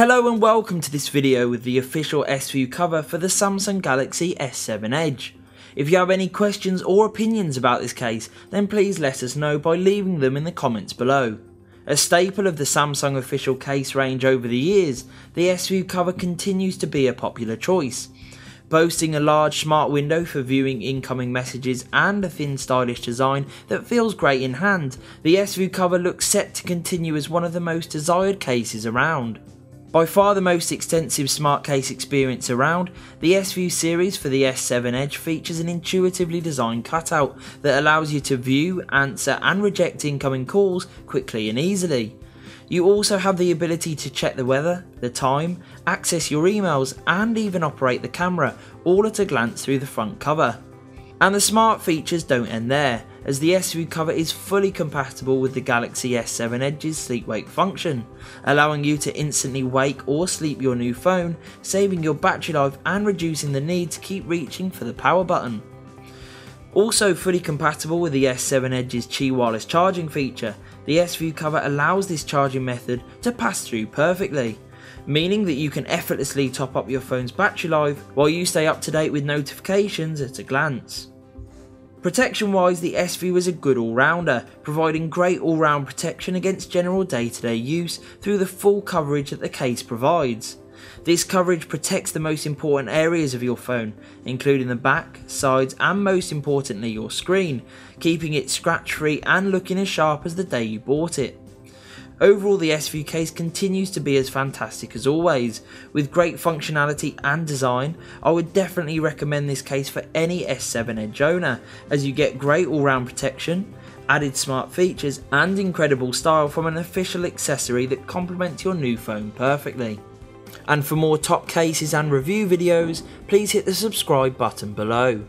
Hello and welcome to this video with the official S-View cover for the Samsung Galaxy S7 Edge. If you have any questions or opinions about this case, then please let us know by leaving them in the comments below. A staple of the Samsung official case range over the years, the S-View cover continues to be a popular choice. Boasting a large smart window for viewing incoming messages and a thin stylish design that feels great in hand, the S-View cover looks set to continue as one of the most desired cases around. By far the most extensive smart case experience around, the S-View series for the S7 Edge features an intuitively designed cutout that allows you to view, answer and reject incoming calls quickly and easily. You also have the ability to check the weather, the time, access your emails and even operate the camera all at a glance through the front cover. And the smart features don't end there as the S-View cover is fully compatible with the Galaxy S7 Edge's sleep wake function, allowing you to instantly wake or sleep your new phone, saving your battery life and reducing the need to keep reaching for the power button. Also fully compatible with the S7 Edge's Qi wireless charging feature, the S-View cover allows this charging method to pass through perfectly, meaning that you can effortlessly top up your phone's battery life while you stay up to date with notifications at a glance. Protection wise, the S-View is a good all-rounder, providing great all-round protection against general day-to-day -day use through the full coverage that the case provides. This coverage protects the most important areas of your phone, including the back, sides and most importantly your screen, keeping it scratch free and looking as sharp as the day you bought it. Overall the S-View case continues to be as fantastic as always. With great functionality and design, I would definitely recommend this case for any S7 Edge owner, as you get great all-round protection, added smart features and incredible style from an official accessory that complements your new phone perfectly. And for more top cases and review videos, please hit the subscribe button below.